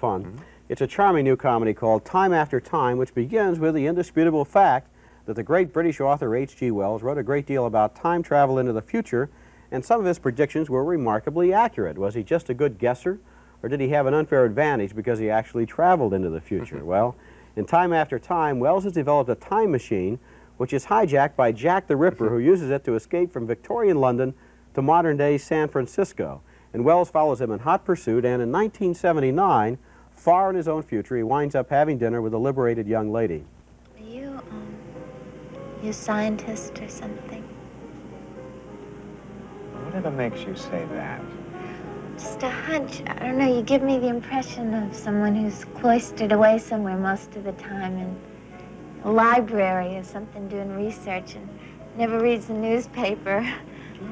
fun. Mm -hmm. It's a charming new comedy called Time After Time, which begins with the indisputable fact that the great British author H.G. Wells wrote a great deal about time travel into the future, and some of his predictions were remarkably accurate. Was he just a good guesser, or did he have an unfair advantage because he actually traveled into the future? well, in Time After Time, Wells has developed a time machine which is hijacked by Jack the Ripper, who uses it to escape from Victorian London to modern-day San Francisco. And Wells follows him in hot pursuit, and in 1979, far in his own future, he winds up having dinner with a liberated young lady. Are you, um, you a scientist or something? Whatever makes you say that? Just a hunch. I don't know, you give me the impression of someone who's cloistered away somewhere most of the time in a library or something doing research and never reads the newspaper.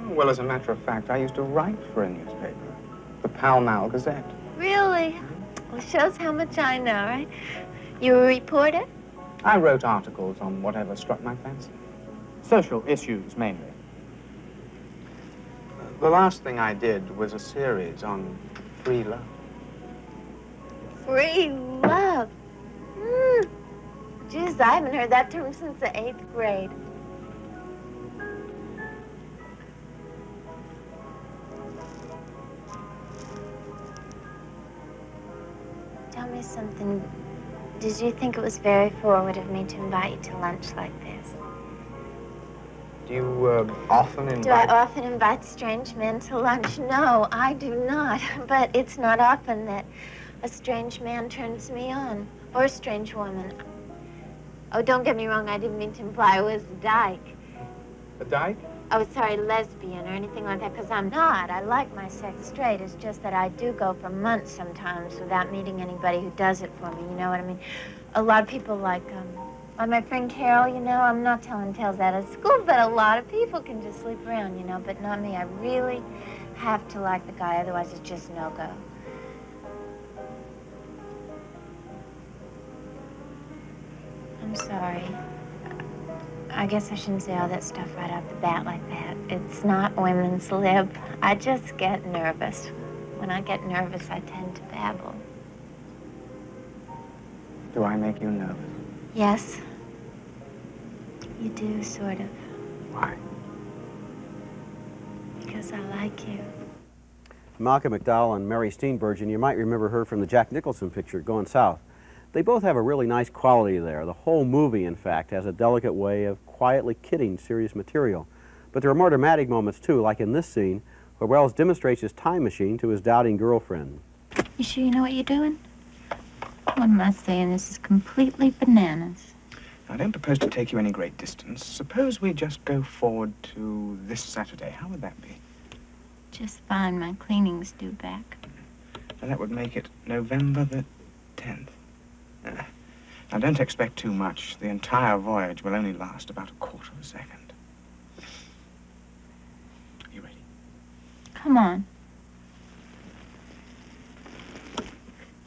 Well, as a matter of fact, I used to write for a newspaper, the Pall Mall Gazette. Really? Well, shows how much I know, right? You a reporter? I wrote articles on whatever struck my fancy. Social issues, mainly. The last thing I did was a series on free love. Free love? Hmm. Jeez, I haven't heard that term since the eighth grade. Something. Did you think it was very forward of me to invite you to lunch like this? Do you uh, often invite... Do I often invite strange men to lunch? No, I do not. But it's not often that a strange man turns me on, or a strange woman. Oh, don't get me wrong, I didn't mean to imply I was a dyke. A dyke? Oh, sorry, lesbian or anything like that, because I'm not. I like my sex straight. It's just that I do go for months sometimes without meeting anybody who does it for me, you know what I mean? A lot of people like, um, like my friend Carol, you know, I'm not telling tales out of school, but a lot of people can just sleep around, you know, but not me. I really have to like the guy, otherwise it's just no-go. I'm sorry. I guess I shouldn't say all that stuff right off the bat like that. It's not women's lib. I just get nervous. When I get nervous, I tend to babble. Do I make you nervous? Yes. You do, sort of. Why? Because I like you. Malcolm McDowell and Mary Steenburgen, you might remember her from the Jack Nicholson picture, Going South. They both have a really nice quality there. The whole movie, in fact, has a delicate way of quietly kidding serious material. But there are more dramatic moments, too, like in this scene, where Wells demonstrates his time machine to his doubting girlfriend. You sure you know what you're doing? What am I saying? This is completely bananas. I don't propose to take you any great distance. Suppose we just go forward to this Saturday. How would that be? Just fine. My cleaning's due back. And that would make it November the 10th. Uh, now, don't expect too much. The entire voyage will only last about a quarter of a second. Are You ready? Come on.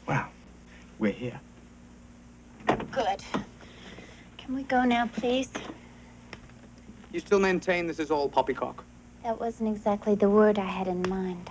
Well, we're here. Good. Can we go now, please? You still maintain this is all poppycock? That wasn't exactly the word I had in mind.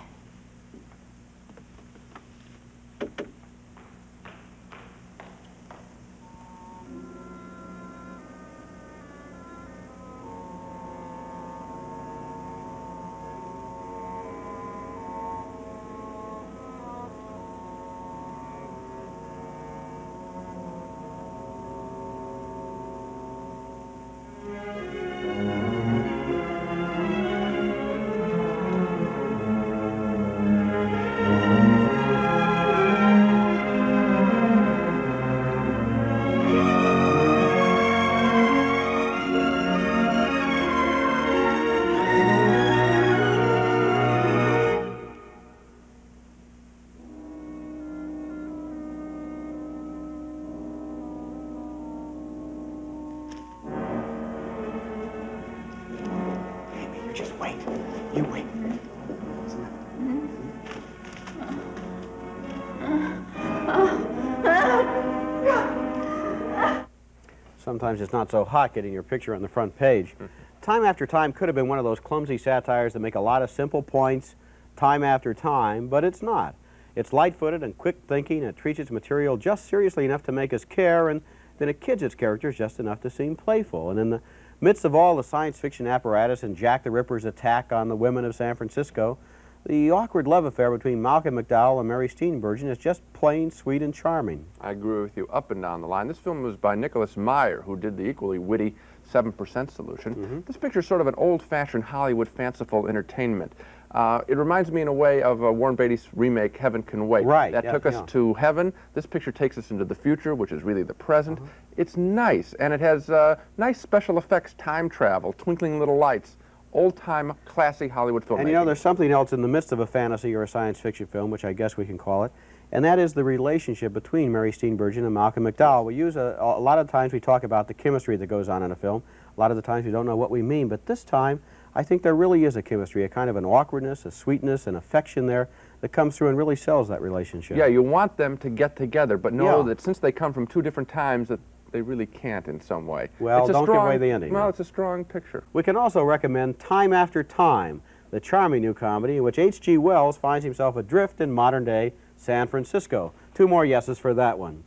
Sometimes it's not so hot getting your picture on the front page. Time After Time could have been one of those clumsy satires that make a lot of simple points time after time, but it's not. It's light-footed and quick-thinking, and it treats its material just seriously enough to make us care, and then it kids its characters just enough to seem playful. And in the midst of all the science fiction apparatus and Jack the Ripper's attack on the women of San Francisco, the awkward love affair between Malcolm McDowell and Mary Steenburgen is just plain sweet and charming. I agree with you up and down the line. This film was by Nicholas Meyer, who did the equally witty 7% Solution. Mm-hmm. This picture is sort of an old-fashioned Hollywood fanciful entertainment. Uh, it reminds me in a way of uh, Warren Beatty's remake, Heaven Can Wait. Right, That yeah, took us yeah. to heaven. This picture takes us into the future, which is really the present. Uh-huh. It's nice, and it has uh, nice special effects, time travel, twinkling little lights, old-time, classy Hollywood film. And you know, there's something else in the midst of a fantasy or a science fiction film, which I guess we can call it, and that is the relationship between Mary Steenburgen and Malcolm McDowell. We use a, a lot of times we talk about the chemistry that goes on in a film. A lot of the times we don't know what we mean, but this time I think there really is a chemistry, a kind of an awkwardness, a sweetness, an affection there that comes through and really sells that relationship. Yeah, you want them to get together, but know Yeah. that since they come from two different times, that they really can't in some way. Well, It's a don't give away the ending, Well, though. it's a strong picture. We can also recommend Time After Time, the charming new comedy in which H.G. Wells finds himself adrift in modern-day San Francisco. Two more yeses for that one.